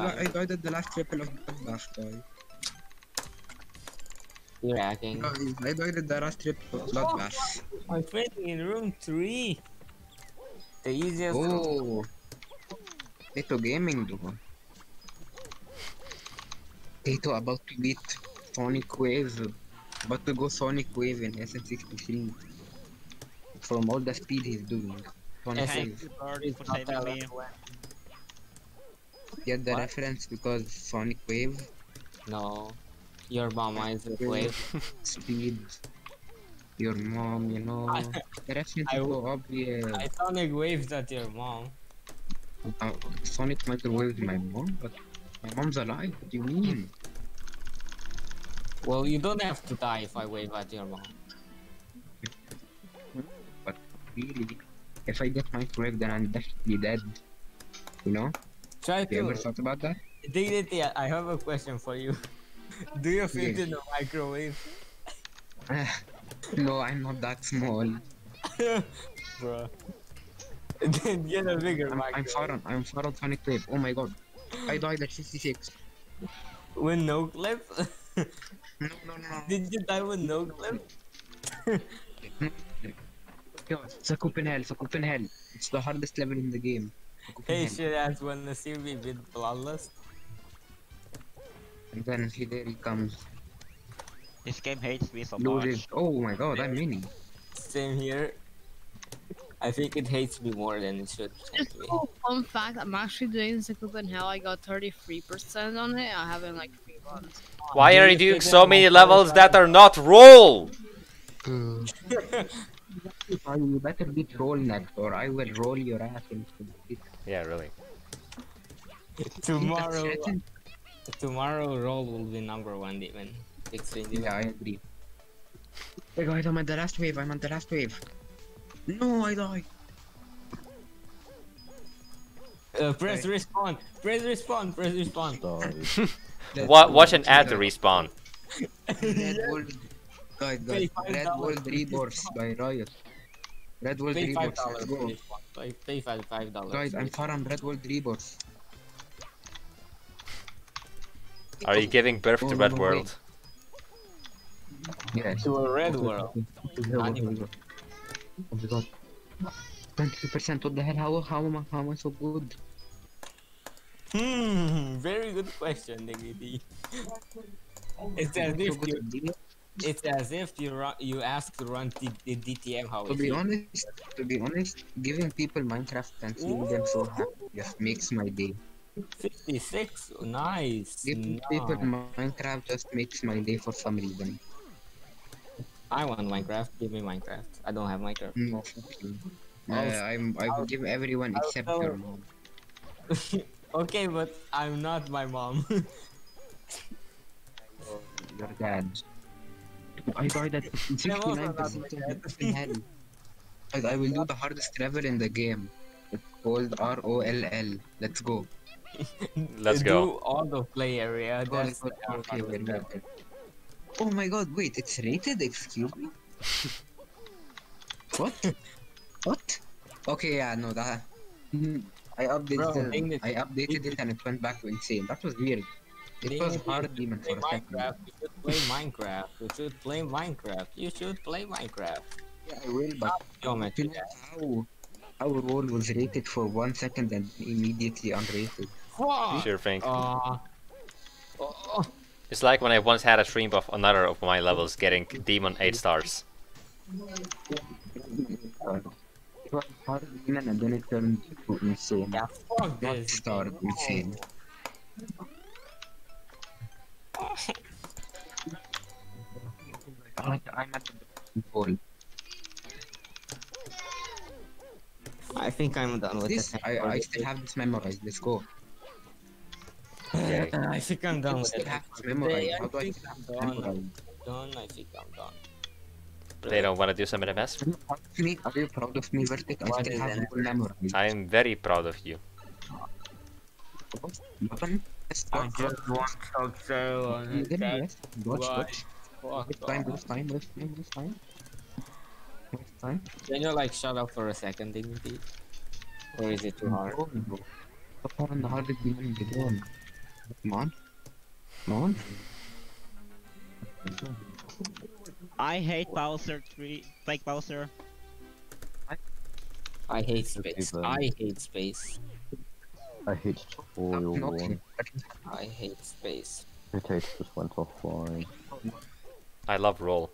I died at the last triple of Bloodbath, guys. You're hacking. Guys, I died the last triple of Bloodbath. Oh, I'm fighting in room three. The easiest. room. Oh. Tato Gaming though. Tato about to beat Sonic Wave. About to go Sonic Wave in SM63. From all the speed he's doing. Sonic Wave. Thank you, Lord, It's for not saving me. allowed. Get the What? reference because Sonic Wave, No. Your mama is a wave. speed, your mom, you know. The reference I is so obvious. I Sonic waves at your mom. Uh, Sonic microwaved my mom, but my mom's alive. What do you mean? Well, you don't have to die if I wave at your mom. But really, if I get microwaved, then I'm definitely dead. You know? Try You ever thought about that? Dignity, I have a question for you. Do you fit Yeah. in the microwave? no, I'm not that small. Bro. then get a bigger I'm, I'm far on. I'm far on Sonic Wave. Oh my god. I died at 56. With no clip? No, no, no. Did you die with no clip? God, Sakupen hell, Sakup in hell. It's the hardest level in the game. Sakupen Hey, hell. shit ass wanna see with flawless? And then he, there he comes. This game hates me so Loaded. much. Oh my god, I'm mini. Same here. I think it hates me more than it should. Just actually. fun fact, I'm actually doing Sakupen Hell. I got 33% on it. I haven't like three months. Why are you you doing so many levels that are not roll? You better beat roll next, or I will roll your ass into it. Yeah, really. tomorrow, tomorrow, roll will be number one demon. Extremely. Yeah, I agree. Hey guys, I'm at the last wave. I'm at the last wave. No, I die. Uh, press respawn. Press respawn. Press respawn. Sorry. Wa- watch an ad to respawn. Red Bull. Guys, guys. Red Bull dollars. Reborns by Riot. Red World Pay five Reborns. dollars. Let's for go. respawn. Pay, pay five five dollars. Guys, I'm far on Red Bull Reborns. Are you giving birth Oh, to no, Red no, World? Yes. to a red world. Twenty percent. What the hell? How how am I, how am I so good? Hmm. Very good question, Dignity. It's as So if good you. at video? It's as if you run, you ask to run the, the DTM how To be honest, to be honest, giving people Minecraft and seeing them so happy just makes my day. 56, nice. Giving people. Minecraft just makes my day for some reason. I want Minecraft. Give me Minecraft. I don't have Minecraft. No, you. Uh, I'm I will give everyone I'll except tell- your mom. okay, but I'm not my mom. Your dad. I died at 69% my dad. hell. Guys, I will do the hardest level in the game. It's called R O L L. Let's go. Let's go. Do all the play area. Go, That's go, okay, hardest wait, wait. Oh my god, wait, it's rated? Excuse me? what? what? Okay, yeah, no, that. Hmm, I updated Bro, it. I updated it and it went back to insane. That was weird. It was Dignity, hard even Play for a second. Minecraft. You should play Minecraft. You should play Minecraft. You should play Minecraft. Yeah, I will, but Yo, man. you know how our roll was rated for one second and immediately unrated. Fuck. Sure thing. Uh, oh, It's like when I once had a stream of another of my levels getting Demon 8 stars. It was hard even and then it turned to insane. yeah, fuck Not this. star, insane. Like, I'm at the goal. I think I'm done with This, this. I, I still have this memorized. Let's go. Okay. I think I'm done I with it. have this memorized. How do I think still have I'm this done. memorized? Done. I think I'm done. They don't want to do some MS? Are you proud of me? Are you proud of me, Vertic? I What still is have it? it memorized. I'm very proud of you. Button? Yes, I just want to sell on You it. did that- yes. Watch, why? watch. Fuck Waste time, off. waste time, waste time, waste time. Waste time. Can you like shut up for a second, Dignity? Or is it too hard? Go, bro. So far on the hardest game in the. Come on. Come on. I hate Bowser 3. Fake Bowser. I hate space. I hate space. I hate tutorial Not one. I hate space. Potato just went offline. I love roll.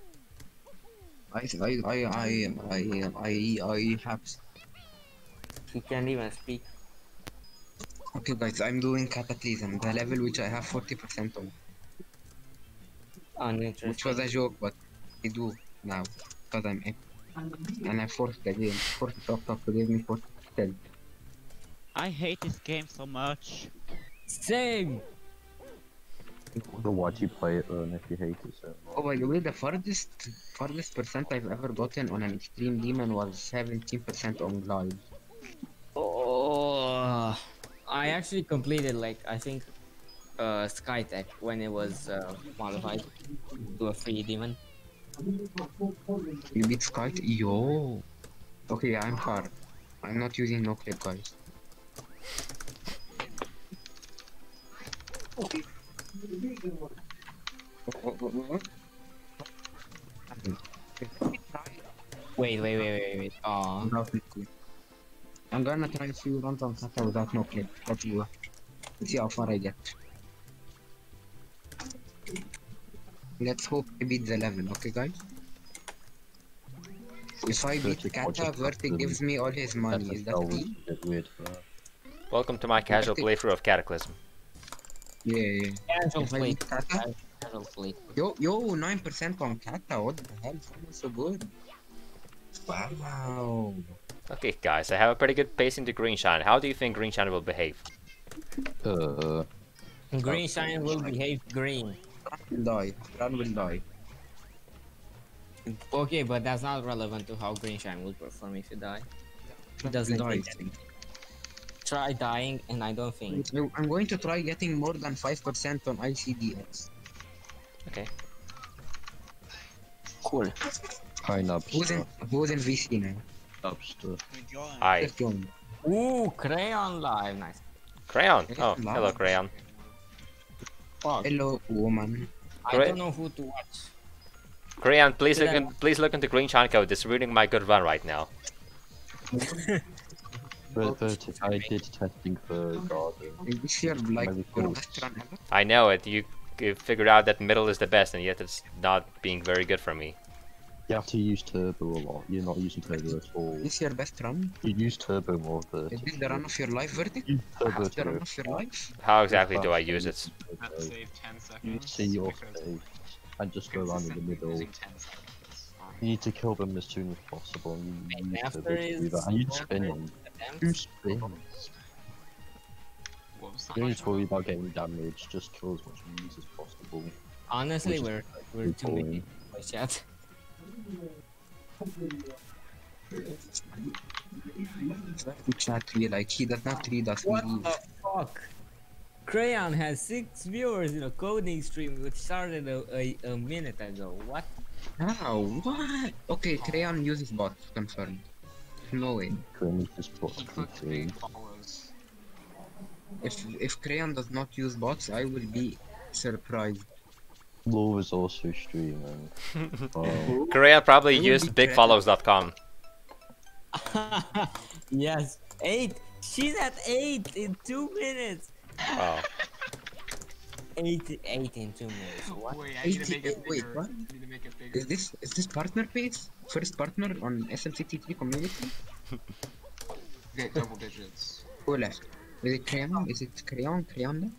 I I I I I I I have. He can't even speak. Okay, guys, I'm doing Cataclysm, the level which I have 40% on, Uninteresting. which was a joke, but I do now because I'm in. And I forced the game, forced Top Top to give me 40%. I hate this game so much. Same. So why'd you play it then if you hate it so much? Oh, by the way, the farthest farthest percent I've ever gotten on an extreme demon was 17% on glide. Oh, I actually completed like I think uh, Skytech when it was uh, modified to a free demon. You beat Skyt? Yo! Okay, I'm far. I'm not using no clip, guys. Wait, wait, wait, wait, wait. Aw. Without no clip. I'm gonna try a few runs on Kata without no clip. Let's go. Let's see how far I get. Let's hope I beat the level, okay guys? If I beat Vertic Kata, Project Vertic gives me all his money. Is that SSL a weird for that. Welcome to my casual playthrough of Cataclysm. Yeah, yeah. Casual If I play. Casual play. Yo, yo, 9% on Kata, what the hell? Someone's so good. Wow. Okay, guys, I have a pretty good pace into Green Shine. How do you think Green Shine will behave? Uh, Green shine will behave green. Run Will die. Run will die. Okay, but that's not relevant to how green shine will perform if you die. Will doesn't die. Think Try dying, and I don't think. I- I'm going to try getting more than 5% on ICDX. Okay. Cool. hi Who's in, who's in VC now? Nubster. Uh, I. Just. Ooh, crayon live, nice. Crayon. Oh, hello, Crayon. Fuck. Hello, woman. I don't know who to watch. Crayon, please Did look I- in, please look into Green Shine code. It's ruining my good run right now. But Vertic, I did testing for garden. Is this your like your best run ever? I know it. You, you figured out that middle is the best, and yet it's not being very good for me. You have to use turbo a lot. You're not using turbo at all. Is this your best run? You use turbo more Is this the run of your life, Vertic? Use turbo the run of your life? How exactly do I use it? That save 10 You seconds. see your because- face and just go around in the middle. losing 10 seconds. You need to kill them as soon as possible. And you And use after turbo to do that. And you spin them. You spin. What was the You don't need high to worry about getting damaged. Just kill as much meat as possible. Honestly, we're we're pretty too many boring. for chat. Chat me like he does not read us. What the fuck? Crayon has six viewers in a coding stream which started a, a, a minute ago. What? How? What? Okay, Crayon uses bots. Confirmed. No way. Just bots He clicked complete. If if Crayon does not use bots, I will be surprised. Law is also streaming. oh, Crayon probably Who would used be bigfollows.com. yes, eight. She's at eight in two minutes. Oh. Eight, eight in two minutes. What? Wait, I need to make it Wait, what? I need to make it bigger. Is this is this partner page? First partner on SMCT3 community? Okay, double digits. Who left? Is it Crayon? Is it Crayon? Crayon?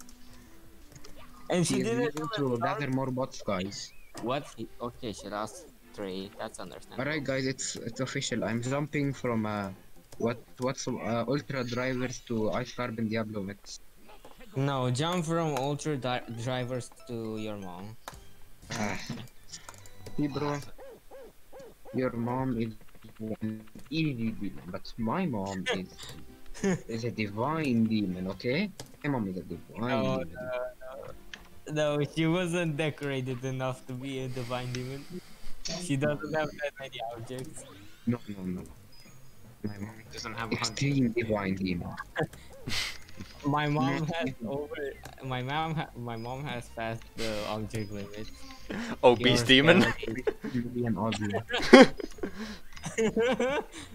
And She she is didn't to gather more bots, guys. What? Okay, she lost three. That's understandable. Alright, guys, it's it's official. I'm jumping from uh, what what's uh, ultra drivers to ice carbon Diablo Mix. No, jump from ultra di- drivers to your mom. Ah. Hey, bro. Your mom is an easy demon, but my mom is is a divine demon. Okay, my mom is a divine No, demon. No, No, she wasn't decorated enough to be a divine demon. She doesn't have that many objects. No, no, no. My mom Doesn't have a extreme divine demon. My mom has over. My mom. Ha- my mom has passed the object limit. Obese Your demon. skeleton- Million audio.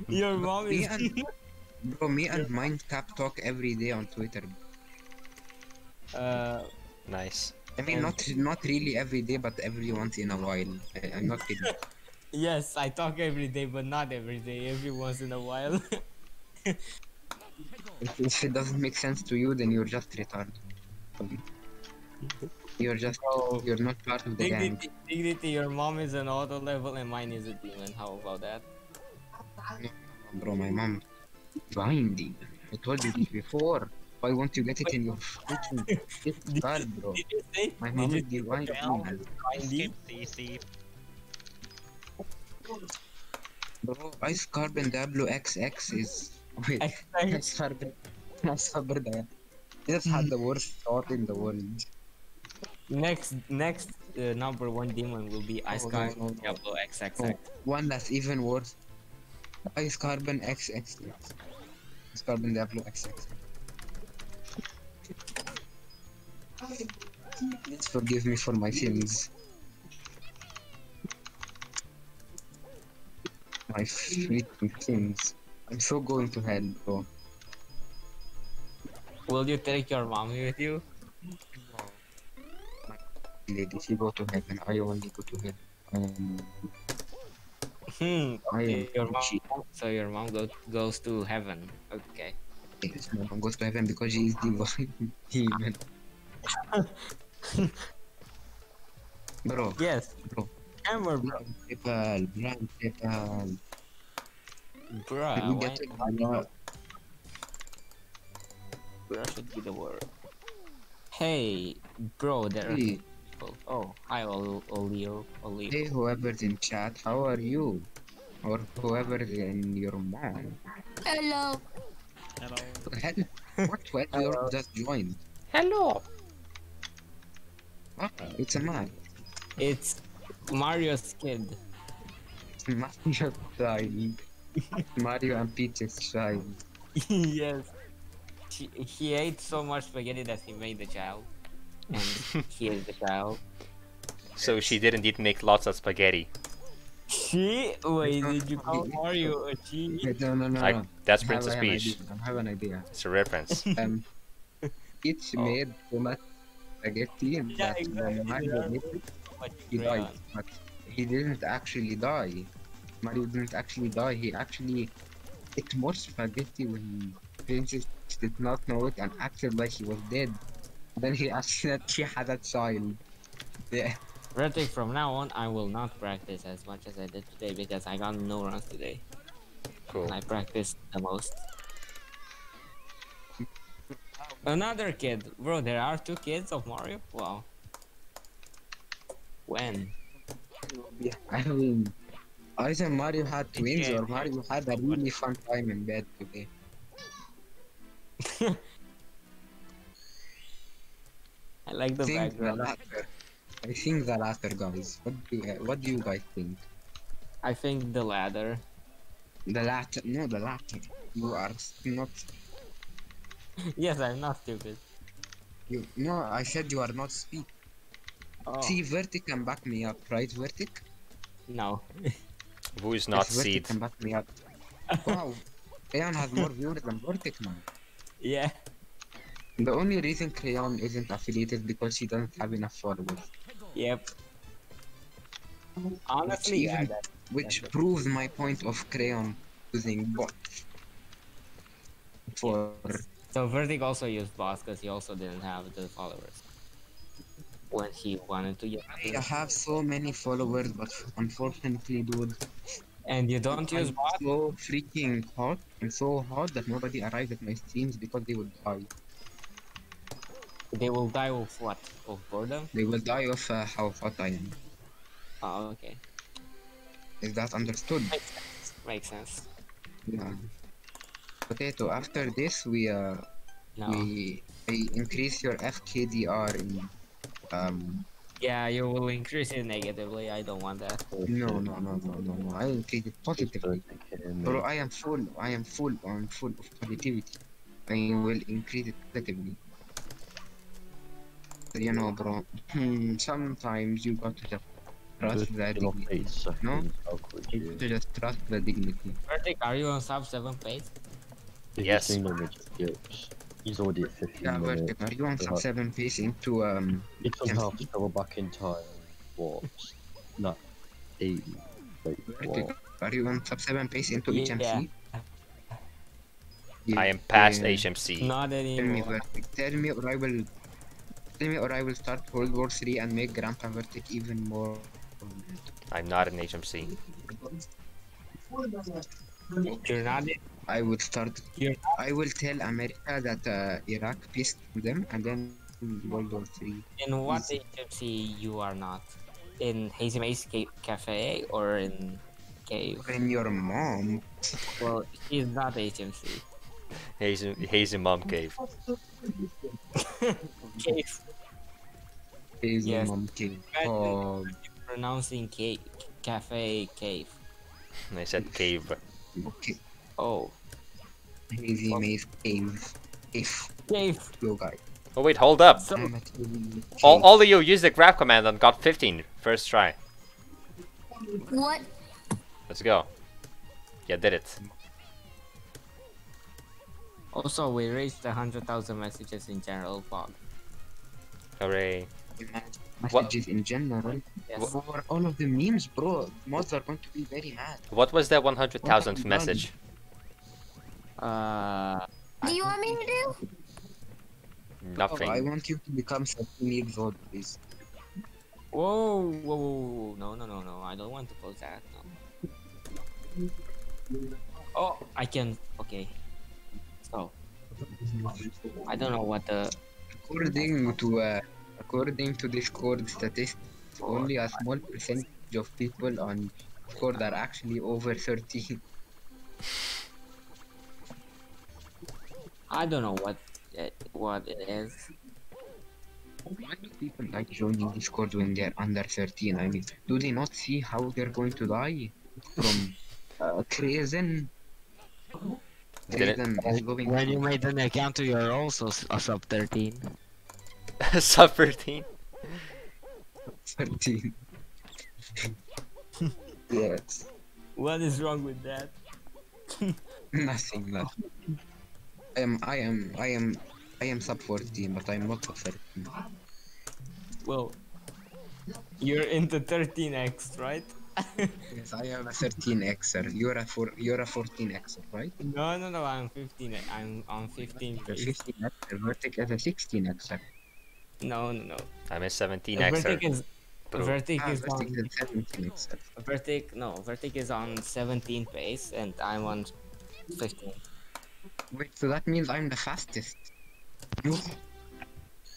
Your mom Me is. and, bro, me and mine cap talk every day on Twitter. Uh, Nice. I mean, not not really every day, but every once in a while. I, I'm not kidding. yes, I talk every day, but not every day. Every once in a while. If, if it doesn't make sense to you, then you're just retarded. You're just Oh. you're not part of the gang. Dignity, dignity. Your mom is an auto level, and mine is a demon. How about that? Bro, my mom divine demon. I told you this before. Why won't you get it in your freaking card, bro? Did you say? My mom is divine. Skip CC. Bro, Ice Carbon Diablo XX is wait. Ice Carbon Ice Carbon Diablo. He just had the worst thought in the world. Next, next uh, number one demon will be Ice Oh, no, Guy no, no. Diablo XXX. Oh, one that's even worse. Ice Carbon XX. Ice Carbon Diablo XX. Please forgive me for my sins. My freaking sins. I'm so going to hell, bro. Will you take your mommy with you? Lady, she go to heaven. I only go to heaven. Um, Hmm. Okay, your mom. So your mom go, goes to heaven. Okay. Yes, my mom goes to heaven because she is divine demon. Bro, Yes. Bro. Hammer, bro. principal, principal. Bruh, Can we why, get to why the bruh should be the word. Hey, bro, there are Hey, people. Oh, hi, Ol- Olio. Olio. hey, whoever's in chat, how are you? Or whoever's in your mom. Hello. Hello. Hell, what 12 just joined? Hello. Ah, it's a man. It's Mario's kid. Mario child. Mario and Peach's child. yes. He, he ate so much spaghetti that he made the child. And he is the child. So she didn't need make lots of spaghetti. She? Wait, did you call Mario a she? Wait, No, no, no, I, no. that's I have- Princess I have an Peach. idea. I have an idea. It's a reference. Um, Peach Oh. made so much spaghetti Yeah, that exactly. when Mario ate it, he died. But he didn't actually die. Mario didn't actually die. He actually ate more spaghetti when Princess did not know it and acted like he was dead. Then he asked that she had a child. Yeah. Retic, from now on, I will not practice as much as I did today because I got no runs today. Cool. And I practiced the most. Another kid. Bro, there are two kids of Mario? Wow. When? Yeah, I mean, either Mario had twins or Mario had a really fun time in bed today. I like the I think the background. latter. I think the latter, guys. What do you, what do you guys think? I think the ladder. The latter? No, the latter. You are not. yes, I'm not stupid. You, no, I said you are not speak. Oh, See, Vertic can back me up, right, Vertic? no. Who is not Yes, seed? can back me up. wow, Crayon has more viewers than Vertic now. yeah. The only reason Crayon isn't affiliated because he doesn't have enough followers, Yep. Honestly, yeah, even- that, which proves my point of Crayon using bots for so Vertic also used bots because he also didn't have the followers when he wanted to use. I have so many followers, but unfortunately, dude, And you don't use I'm bots? so freaking hot. I'm so hot that nobody arrives at my streams because they will die. They will die of what? Of boredom? They will die of uh, how hot I am. Oh, okay. Is that understood? Makes sense. Makes sense. Yeah. Potato. After this, we uh No. we I increase your FKDR in um Yeah, you will increase it negatively. I don't want that. no no no no no no I increase it positively. Bro, I am full. I am full. I'm full of positivity. I I will increase it relatively. You know, bro. hmm, Sometimes you got to just trust Good the enough dignity. No? You you? got to just trust the dignity. Vertic, are you on sub 7 pace? Yes. You think that it gives, he's already at 15 Yeah, minutes. Vertic, are you on so sub hard. 7 pace into um You somehow MC? travel back in time. What? Not 80. Wait, Vertic, what? are you on sub 7 pace into Yeah. HMC? I am past Yeah. HMC. Not Tell me, anymore. Tell me, or I will. Tell me, or I will start World War 3 and make Grandpa Vertic even more. I'm not in HMC. You're not in. I will start. You're I will tell America that uh, Iraq pissed them, and then World War 3. In what HMC you are not? In Hazy Maze Ca- Cafe or in Cave? When your mom. Well, she's not HMC. Hazen, Hazen Mom Cave. Cave. Is Yes. mom Cave. Right. Oh, Pronouncing ca- Cafe Cave. I said cave. okay. Oh. Hazy maze cave. If Cave. you guys. Oh wait, hold up. So, I'm at the All, all of you used the grab command and got 15 first try. What? Let's go. Yeah, did it. also, we reached 100,000 messages in general fog. Hooray. Messages in general. Yes. For all of the memes, bro, mods are going to be very mad. What was that 100,000th What have you message? Uh, Do you want me to do? Oh, I want you to become 13 years old, please. whoa, whoa, whoa, whoa, no, no, no, no, I don't want to post that, no. Oh, I can, okay. So, I don't know what the, According to uh, according to Discord statistics, only a small percentage of people on Discord are actually over 13. I don't know what it, what it is. Why do people like joining Discord when they're under 13? I mean, do they not see how they're going to die from uh, crazy? Didn't- is going When you made an account, you're also s- a sub 13. Sub 13. 13. yes, What is wrong with that? nothing, nothing. I am, I am, I am, I am sub 14, but I'm not sub 13. Well, you're into 13x, right? Yes, I am a 13xer. You're a four. You're a 14xer, right? no, no, no, I'm 15. I'm on 15. You're 15xer. Vertic is a 16xer. No, no, no. I'm a 17 Vertic xer. is Bro. Vertic Ah, is on Vertic is a 17xer. Vertic. No, Vertic is on 17 pace, and I'm on 15. Wait, so that means I'm the fastest.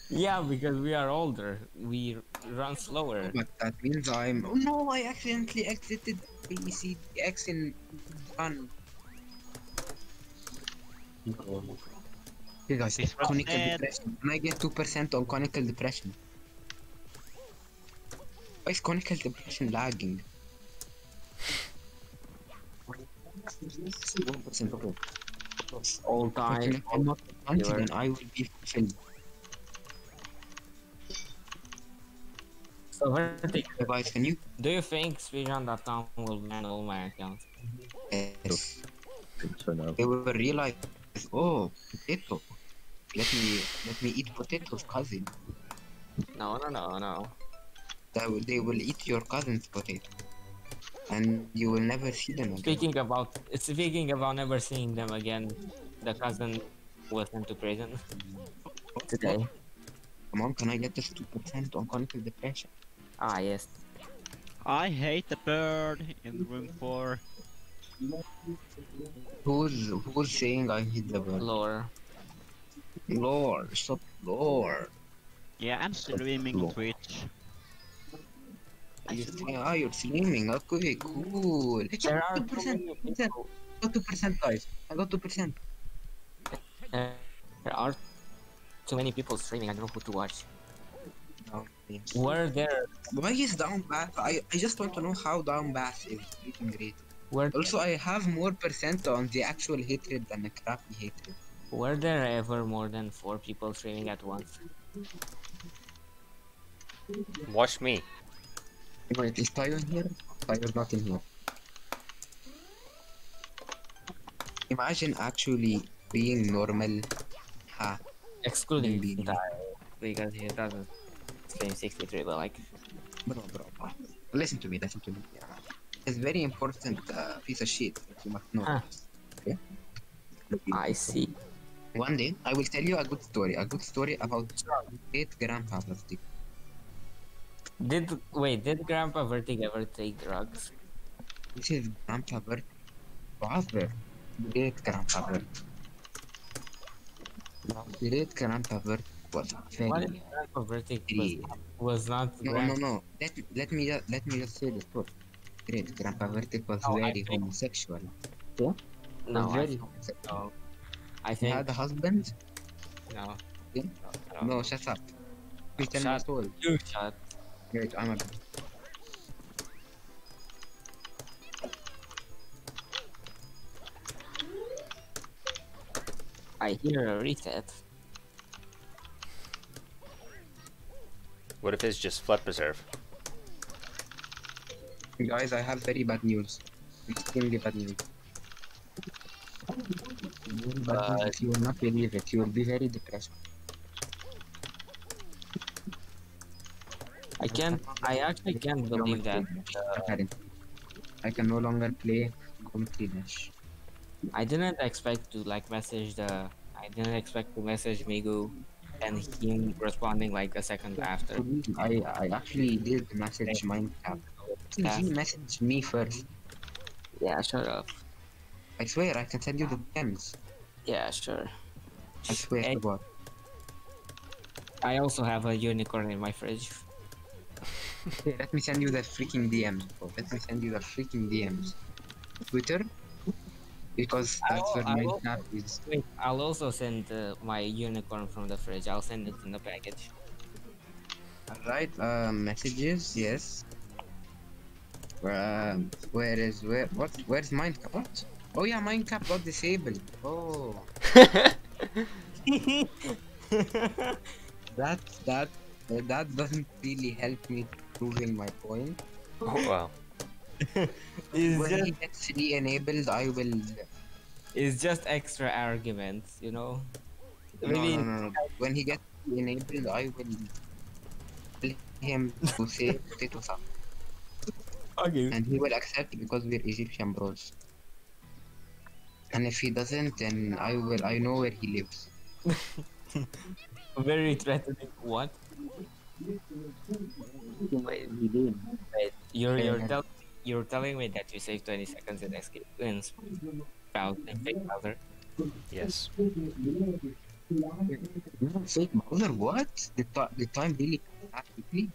Yeah, because we are older. We run slower. but that means I'm. Oh no! I accidentally exited AEC X in run. Hey guys, This conical bad. depression. Can I get two percent on conical depression? Why is conical depression lagging? One percent. Okay. All Okay, time. I'm not You are- I will be fulfilled. So Vertic, Hey guys, can you? do you think speedrun.com will ban all my accounts? Yes. So now. They will realize, oh, potato. Let me let me eat potatoes, cousin. No, no, no, no. They will, they will eat your cousin's potato, and you will never see them again. Speaking about speaking about never seeing them again, the cousin was sent to prison today. Come on, can I get this two percent on conical depression? Ah yes. I hate the bird in room 4. Who's who's saying I hate the bird? Lore. Lord, stop, Lord. Yeah, I'm streaming on Twitch. You ah, you're streaming? Okay, cool. Hey, There are two too percent. many people. Got two percent, guys. I got two percent. uh, There are too many people streaming. I don't know who to watch. Were there? Why is down bath? I, I just want to know how down bath is freaking great. Were Also, I have more percent on the actual hatred than the crappy hatred. Were there ever more than four people streaming at once? Watch me. Wait, is Tayo in here? Tayo's not in here. Imagine actually being normal. Ha. Excluding. Tayo, because he doesn't stream 63, but like, Bro, bro, bro. Listen to me, listen to me. It's very important uh, piece of shit that you must know. Ah. Okay? I see. One day, I will tell you a good story. A good story about great grandpa Vertig. Did wait? Did Grandpa Vertig ever take drugs? This is grandpa Vert. Father. Great grandpa Vert. Great grandpa Vert was very. What if Grandpa Vertig was not, was not No, grand- no, no. Let, let me just, let me just say this story. Great grandpa Vertig was No, very homosexual. No, was I very think- homosexual. no. I He think had a husband? no. Yeah? No, No, shut up. Please tell me Shut- the. You shut. Wait, I'm a I hear a reset. What if it's just flood preserve? Guys, I have very bad news. Extremely bad news. Very bad news. You will not believe it. You will be very depressed. I can't. I actually can't believe that. Uh, Apparently. I can no longer play Dash. I didn't expect to like message the. I didn't expect to message Migu, and him responding like a second after. I, I actually did message Minecraft. He messaged me first. Yeah, shut up. I swear, I can send you the gems. Yeah, sure. I swear to God. I also have a unicorn in my fridge. Okay, let me send you the freaking DMs. bro. Let me send you the freaking DMs. Twitter? Because that's where Minecraft is. Wait, I'll also send uh, my unicorn from the fridge. I'll send it in the package. Alright, uh, messages, yes. Where, um, where is, where, what, where's Minecraft? What? Oh yeah, Minecraft got disabled. Oh, that, that, uh, that doesn't really help me proving my point. oh wow. it's When just he gets re-enabled, I will... it's just extra arguments, you know. No, Maybe no, no, no. When he gets enabled, I will tell him to say potato sauce. okay. And he will accept because we're Egyptian bros. And if he doesn't, then I will. I know where he lives. Very threatening. What? Wait, wait. You're you're Yeah. tell you're telling me that you saved 20 seconds in escape in spout in fake browser. Yes. No, fake Bowser. What? The, the time really quickly.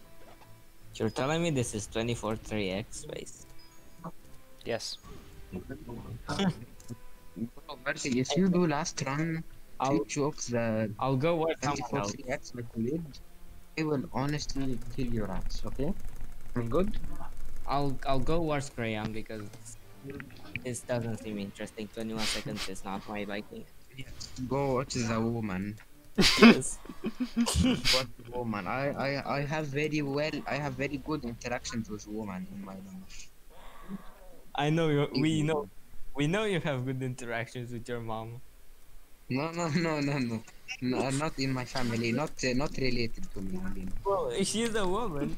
You're telling me this is 24 3x space. Yes. Bro, Mercy, if you do last run, I'll two jokes the I'll go watch someone 24 else. 3x like you did, I will honestly kill your ass. Okay? I'm good. I'll I'll go watch Crayon because this doesn't seem interesting. 21 seconds is not my liking. Go watch the woman. Yes. What woman? I, I I have very well. I have very good interactions with women in my life. I know you. We know. We know you have good interactions with your mom. No, no, no, no, no. No not in my family. Not uh, not related to me. Well, she's a woman.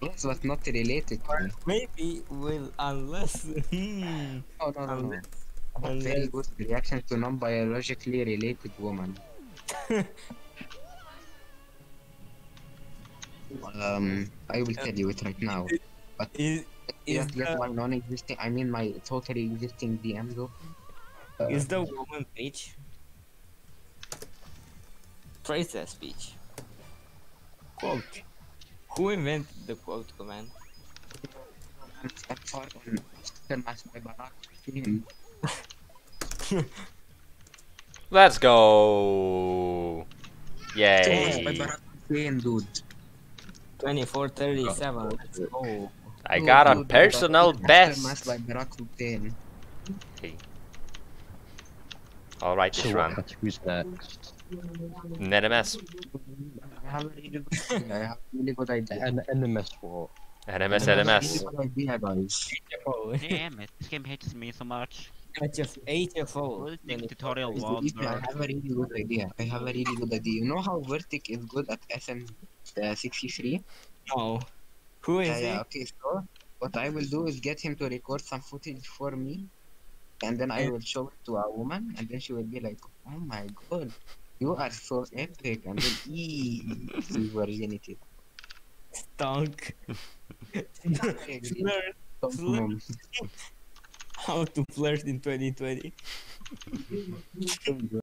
Yes, but not related to me. Maybe will unless. Hmm. No, no, no, no. Unless. Very good reactions to non-biologically related women. um, I will tell you it right now. Is is Just get the, my non-existing. I mean my totally existing DM though. Uh, is the woman speech? Princess speech. Quote. Who invented the quote command? I'm, I'm far on Super Smash by Barack Hussein. Let's go. Smash Yay. Barack Hussein, dude. 24 37. Let's go. I got a personal best. by Barack Hussein. All right, this So what run. category's next? NMS. I have a really good idea. I have a really good idea. NMS what? NMS, I have a NMS. really good idea, guys. Damn it, this game hates me so much. HF, HFO. What do you tutorial Guys, was, believe I have a really good idea. I have a really good idea. You know how Vertic is good at uh, SM63? No. Who is Yeah, yeah, okay, so what I will do is get him to record some footage for me, and then I will show it to a woman, and then she will be like, "Oh my god, you are so epic!" And then, eee, virginity. Stunk. Flirt. Mom. How to flirt in 2020.